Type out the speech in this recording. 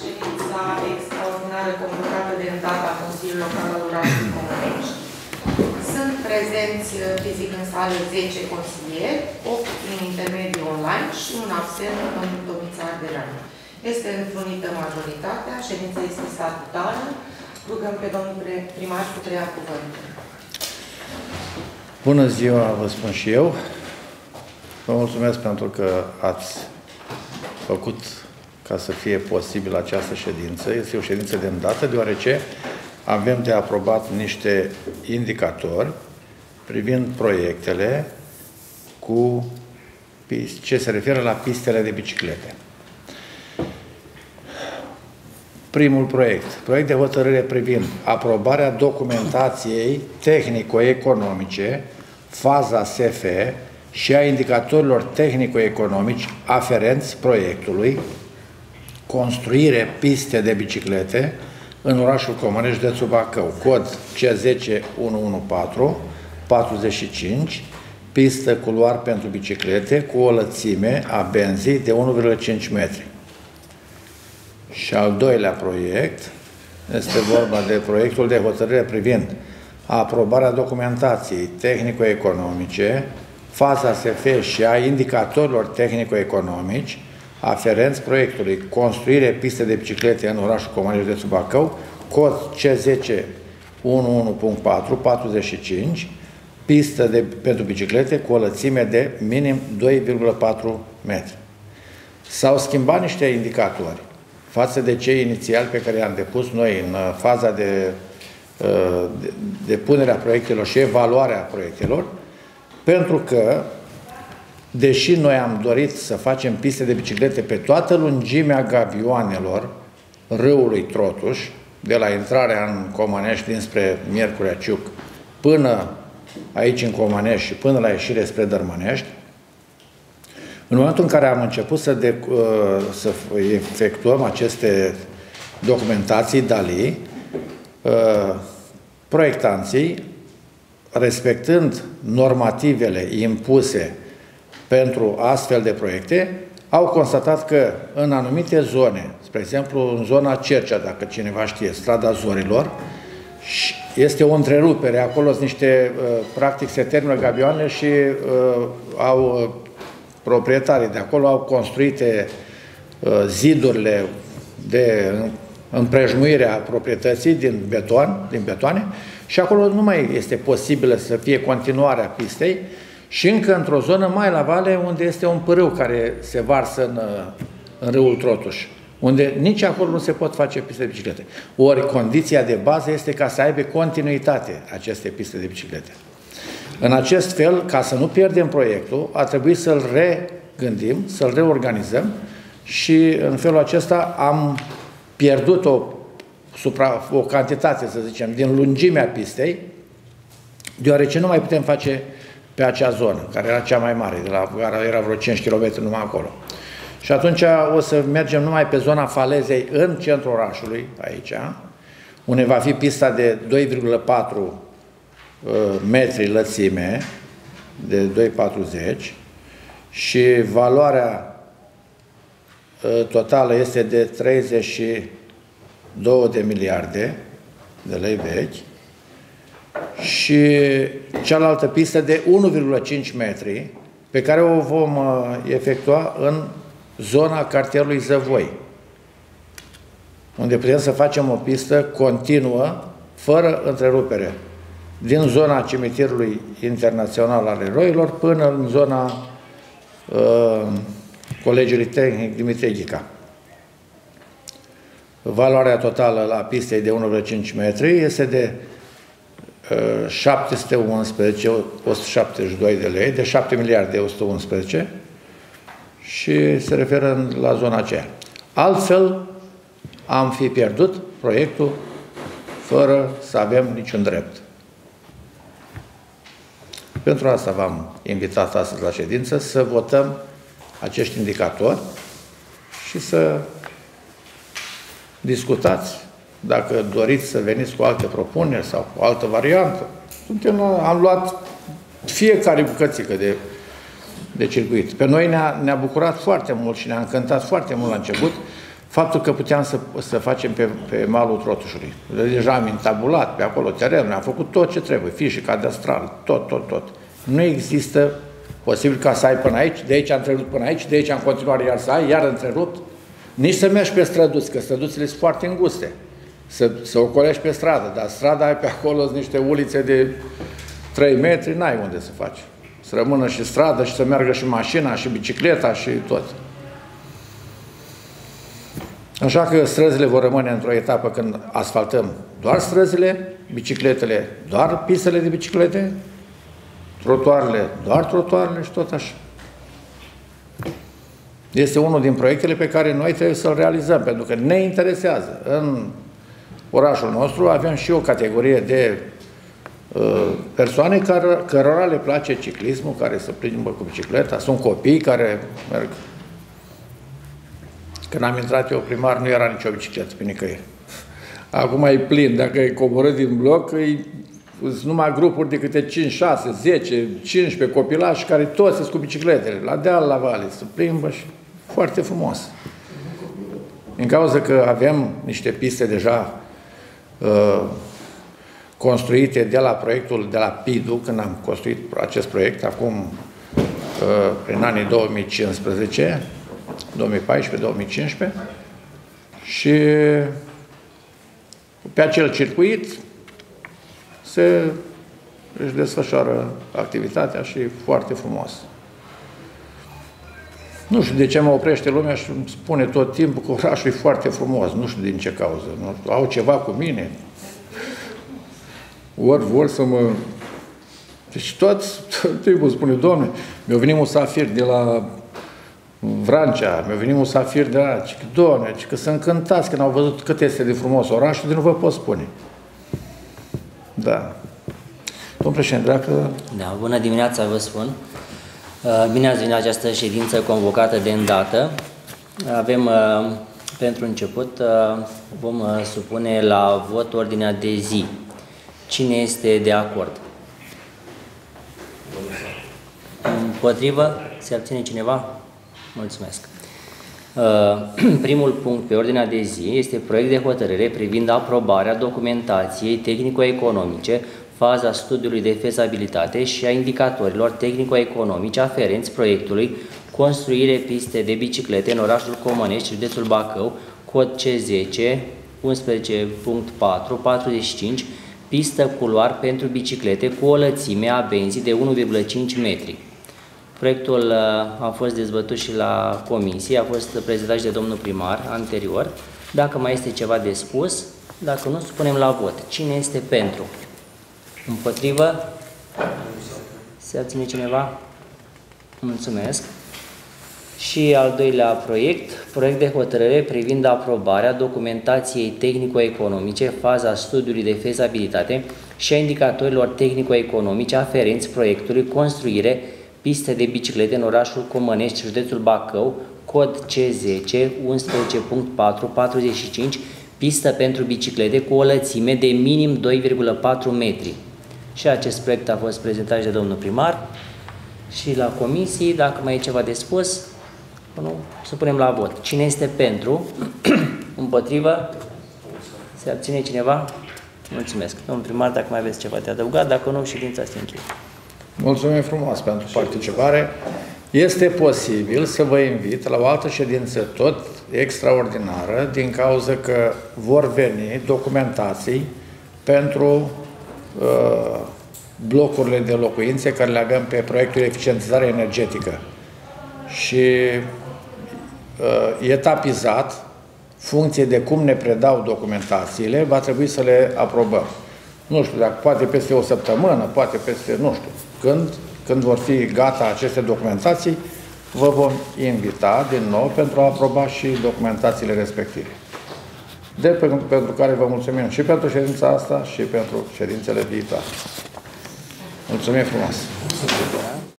ședința extraordinară convocată de îndata Consiliului Local al orașului Comunești. Sunt prezenți uh, fizic în sală 10 consilieri, 8 prin intermediul online și un absent, domnul Tomița Ardelan. Este întrunită majoritatea, ședința este statutară. Rugăm pe domnul primar cu treia cuvântul. Bună ziua, vă spun și eu. Vă mulțumesc pentru că ați făcut ca să fie posibil această ședință. Este o ședință de îndată, deoarece avem de aprobat niște indicatori privind proiectele cu ce se referă la pistele de biciclete. Primul proiect, proiect de hotărâre privind aprobarea documentației tehnico-economice, faza SF și a indicatorilor tehnico-economici aferenți proiectului construire piste de biciclete în orașul Comănești de Bacău, cod C10114 45, pistă culoar pentru biciclete cu o lățime a benzii de 1,5 metri. Și al doilea proiect este vorba de proiectul de hotărâre privind aprobarea documentației tehnico-economice, faza SF și a indicatorilor tehnico-economici aferenți proiectului construire piste de biciclete în orașul Comunei de Bacău, cod C10 11.4 45, pistă de, pentru biciclete cu o lățime de minim 2,4 metri. S-au schimbat niște indicatori față de cei inițial pe care i-am depus noi în uh, faza de, uh, de, de punerea proiectelor și evaluarea proiectelor, pentru că deși noi am dorit să facem piste de biciclete pe toată lungimea gavioanelor râului Trotuș, de la intrarea în Comănești dinspre Miercurea Ciuc până aici în Comănești și până la ieșire spre Dărmănești, în momentul în care am început să, de, uh, să efectuăm aceste documentații DALI, uh, proiectanții, respectând normativele impuse pentru astfel de proiecte, au constatat că în anumite zone, spre exemplu în zona Cercea, dacă cineva știe, strada Zorilor, este o întrerupere, acolo sunt niște, uh, practic se termină gabioane și uh, au uh, proprietarii de acolo au construite uh, zidurile de împrejmuire a proprietății din beton, din betoane și acolo nu mai este posibilă să fie continuarea pistei, și încă într-o zonă mai la vale unde este un pârâu care se varsă în, în râul Trotuș, unde nici acolo nu se pot face piste de biciclete. Ori condiția de bază este ca să aibă continuitate aceste piste de biciclete. În acest fel, ca să nu pierdem proiectul, a trebuit să-l regândim, să-l reorganizăm și în felul acesta am pierdut o, supra, o cantitate, să zicem, din lungimea pistei, deoarece nu mai putem face pe acea zonă, care era cea mai mare, de la gara era vreo 5 km numai acolo. Și atunci o să mergem numai pe zona falezei în centrul orașului, aici, unde va fi pista de 2,4 uh, metri lățime, de 2,40 și valoarea uh, totală este de 32 de miliarde de lei vechi și cealaltă pistă de 1,5 metri pe care o vom uh, efectua în zona cartierului Zăvoi, unde putem să facem o pistă continuă, fără întrerupere, din zona cimitirului internațional al eroilor până în zona uh, Colegiului Tehnic Dimitrie Ghica. Valoarea totală la pistei de 1,5 metri este de 711, 172 de lei, de 7 miliarde 111 și se referă la zona aceea. Altfel, am fi pierdut proiectul fără să avem niciun drept. Pentru asta v-am invitat astăzi la ședință să votăm acești indicatori și să discutați dacă doriți să veniți cu alte propuneri sau cu altă variantă, suntem, am luat fiecare bucățică de, de circuit. Pe noi ne-a, ne, -a, bucurat foarte mult și ne-a încântat foarte mult la început Faptul că puteam să, să facem pe, pe malul Trotușului. Deja am intabulat pe acolo terenul, am făcut tot ce trebuie, fișe cadastral, tot, tot, tot. Nu există posibil ca să ai până aici, de aici am trecut până aici, de aici am continuat iar să ai, iar întrerupt. Nici să mergi pe străduți, că străduțile sunt foarte înguste. Să, să ocolești pe stradă, dar strada ai pe acolo sunt niște ulițe de 3 metri, n-ai unde să faci. Să rămână și stradă și să meargă și mașina și bicicleta și tot. Așa că străzile vor rămâne într-o etapă când asfaltăm doar străzile, bicicletele, doar pistele de biciclete, trotuarele, doar trotuarele și tot așa. Este unul din proiectele pe care noi trebuie să-l realizăm, pentru că ne interesează. În orașul nostru avem și o categorie de uh, persoane care, cărora le place ciclismul, care se plimbă cu bicicleta, sunt copii care merg când am intrat eu primar, nu era nicio bicicletă pe nicăieri. Acum e plin. Dacă e coborât din bloc, e sunt numai grupuri de câte 5, 6, 10, 15 copilași care toți sunt cu bicicletele, la deal, la vale, se plimbă și foarte frumos. În cauza că avem niște piste deja uh, construite de la proiectul de la PIDU, când am construit acest proiect, acum uh, prin anii 2015, 2014-2015 și pe acel circuit se își desfășoară activitatea și foarte frumos. Nu știu de ce mă oprește lumea și îmi spune tot timpul că orașul e foarte frumos. Nu știu din ce cauză. Nu știu, au ceva cu mine. Ori vor să mă... Deci toți, tot timpul spune, Doamne, mi-a venit un safir de la Vrancea, mi-a venit un safir de la... Zic, Doamne, că sunt încântați când au văzut cât este de frumos orașul, de nu vă pot spune. Da. Domnul președinte, dacă... Da, bună dimineața, vă spun. Uh, bine ați venit la această ședință convocată de îndată. Avem, uh, pentru început, uh, vom supune la vot ordinea de zi. Cine este de acord? Împotrivă? Se abține cineva? Mulțumesc. Primul punct pe ordinea de zi este proiect de hotărâre privind aprobarea documentației tehnico-economice, faza studiului de fezabilitate și a indicatorilor tehnico-economice aferenți proiectului construire piste de biciclete în orașul Comănești, județul Bacău, cod C10 11.4.45, pistă culoar pentru biciclete cu o lățime a benzii de 1,5 metri. Proiectul uh, a fost dezbătut și la comisie, a fost prezentat și de domnul primar anterior. Dacă mai este ceva de spus, dacă nu, supunem la vot. Cine este pentru? Împotrivă? Se abține cineva? Mulțumesc. Și al doilea proiect, proiect de hotărâre privind aprobarea documentației tehnico-economice, faza studiului de fezabilitate și a indicatorilor tehnico-economice aferenți proiectului construire piste de biciclete în orașul Comănești, județul Bacău, cod C10 11.445, pistă pentru biciclete cu o lățime de minim 2,4 metri. Și acest proiect a fost prezentat de domnul primar și la comisii, dacă mai e ceva de spus, nu, să punem la vot. Cine este pentru? Împotrivă? Se abține cineva? Mulțumesc. Domnul primar, dacă mai aveți ceva de adăugat, dacă nu, ședința este încheiată. Mulțumim frumos pentru participare. Este posibil să vă invit la o altă ședință tot extraordinară, din cauza că vor veni documentații pentru uh, blocurile de locuințe care le avem pe proiectul eficientizare energetică. Și uh, etapizat, funcție de cum ne predau documentațiile, va trebui să le aprobăm. Nu știu, dacă poate peste o săptămână, poate peste, nu știu, când, când vor fi gata aceste documentații, vă vom invita din nou pentru a aproba și documentațiile respective. De pentru, pentru care vă mulțumim și pentru ședința asta și pentru ședințele viitoare. Mulțumim frumos!